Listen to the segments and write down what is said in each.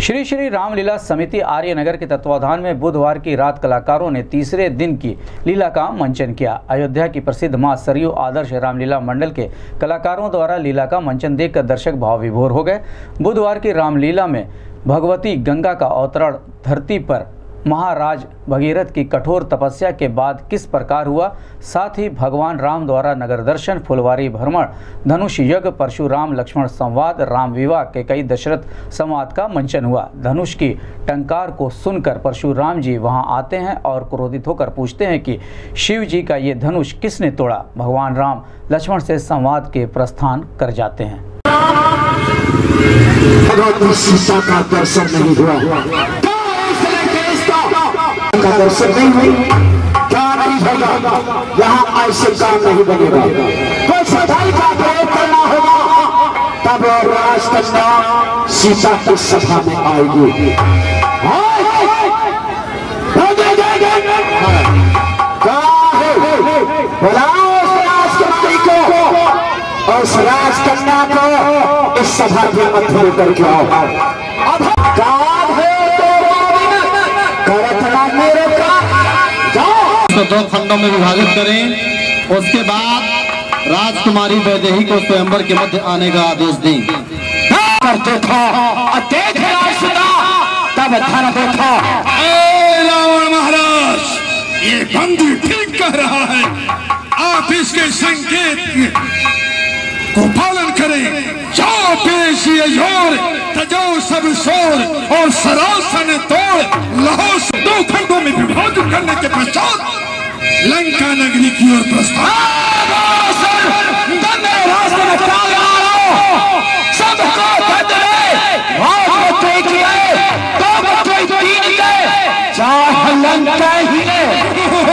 श्री श्री रामलीला समिति आर्यनगर के तत्वाधान में बुधवार की रात कलाकारों ने तीसरे दिन की लीला का मंचन किया। अयोध्या की प्रसिद्ध माँ सरयू आदर्श रामलीला मंडल के कलाकारों द्वारा लीला का मंचन देखकर दर्शक भाव विभोर हो गए। बुधवार की रामलीला में भगवती गंगा का अवतरण धरती पर महाराज भगीरथ की कठोर तपस्या के बाद किस प्रकार हुआ? साथ ही भगवान राम द्वारा नगर दर्शन, फुलवारी भ्रमण, धनुष यज्ञ, परशुराम लक्ष्मण संवाद, राम विवाह के कई दशरथ संवाद का मंचन हुआ। धनुष की टंकार को सुनकर परशुराम जी वहाँ आते हैं और क्रोधित होकर पूछते हैं कि, शिव जी का ये धनुष किसने तोड़ा? भगवान राम लक्ष्मण से संवाद के प्रस्थान कर जाते हैं। दर्शन नहीं हुई। क्या नहीं होगा? यहाँ ऐसे काम नहीं बनेगा। कोई सफ़ाई का प्रयोग करना होगा, तब राजकन्या सीता की सभा में आएगी। बुलाओ राजकन्या को इस सभा के मध्य में करके आओ। दो खंडों में विभाजित करें। उसके बाद राजकुमारी वैदेही को स्वयंवर के मध्य आने का आदेश दें। करते थे तब देखो। रावण महाराज ये बंदी ठीक कह रहा है। आप इसके संकेत को पालन करें। जाओ पेश ये योर तजो सब शोर और सरासन तोड़ लाहौर दो खंडों में विभाजित करने के पश्चात लंका नगरी की ओर प्रस्थान। हो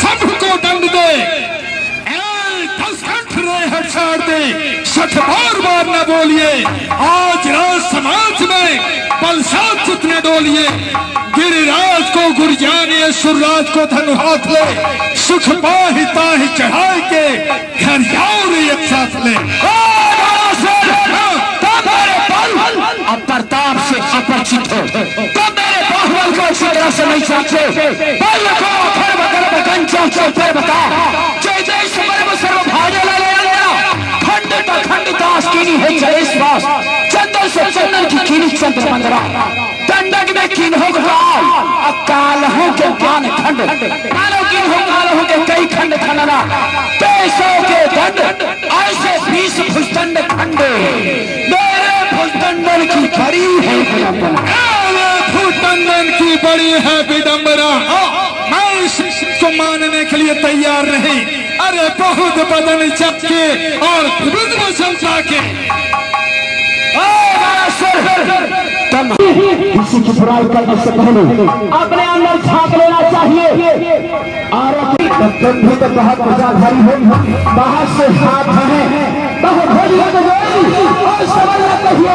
सबको दंड दे। छाड़ दे। सठ बार बार न बोलिए। आज राज समाज में बलसात जितने डोलिए गिरिराज को गुरजानिए सुरराज को धनु हाथ ले, सुख पाहि ताहि चढ़ाए के घर जाओ रे एक साथ ले। प्रताप से अपरिचित हो। तो मेरे बाहुबल को इसी तरह से नहीं समझे बल को खर्ब गर्भ कंचो चौथे बता। जय जय समर्व कीनी है जयेश वास चंदन से चंदन की कीनी चंद्र मंदरा दंडक में कीन हो काल। अकाल हो के ज्ञान खंड। कालो कीन हो, काल हो के कई खंड खंडना पैसों के दंड। ऐसे बीस भुजदंड खंड। मेरे भुजदंडन की बड़ी है भूतंदन की बड़ी है के लिए तैयार नहीं। अरे बहुत बदन चपके और क्षमता के किसी की बुराई करने से पहले अपने अंदर झाँक लेना चाहिए। भी तो बहुत मजाधारी हो। बाहर से हाथ है। बहुत है तो और समझ कहिए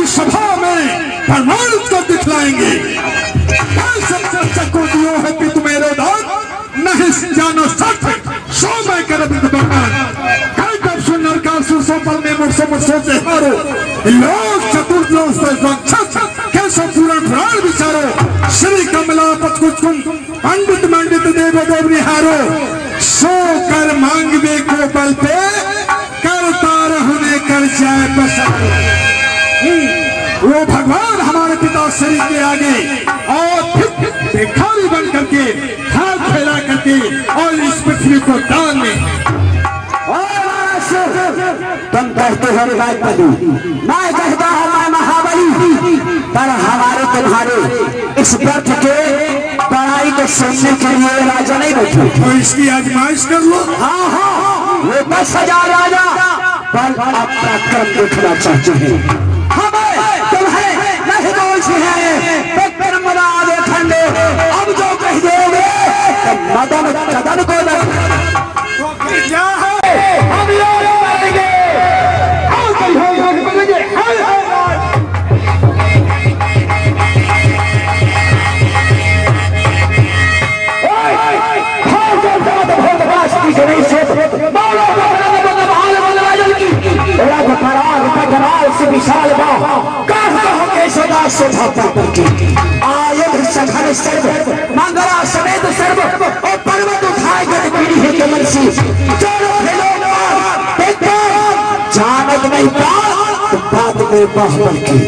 हमारी सभा में प्रमाणित कर दिखलाएँगे। दियो है कि दान नहीं जानो सच सो मैं कर लोग से पूरा प्राण विचारो श्री कमलापत कुछ पंडित मंडित देव देव निहारो। सो कर मांग देखो बल पे, करता रहने कर जाए पसारो बे पिता शरीर के आगे और भिखारी बन करके हाथ फैला करके और इस पृथ्वी को दान में तुम कहते हो बनी मैं कहता हूँ मैं महाबली पर हमारे तुम्हारे इस व्रत के बड़ाई को सुनने के लिए राजा नहीं बैठे। तो इसकी आजमाइश कर लो। हाँ हाँ वो दस हज़ार राजा। पर अपना कर्म देखना चाहते हैं। है कर्म राधे खंडे अब जो कह दोगे तो मदन कदन को तो क्या है हम लोग मरेंगे हम कहीं होंगे मरेंगे हाय हाय विशाल आयुध सघन सर्व मंगला समेत सर्व और पर्वत उठाए गए पीढ़ी है कमल सी चलो जानत नहीं बात बात में बाहुबल की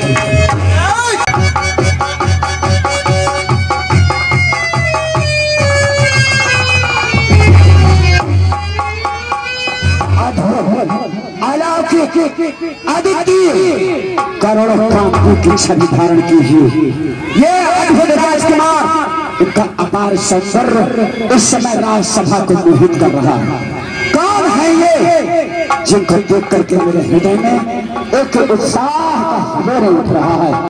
अद्वितीय करोड़ों कांतों की छवि धारण कीजिए ये अद्भुत राजकुमार इनका अपार सौंदर्य इस समय राजसभा को मोहित कर रहा है। कौन है ये जिनको देख करके मेरे हृदय में एक उत्साह का उठ रहा है?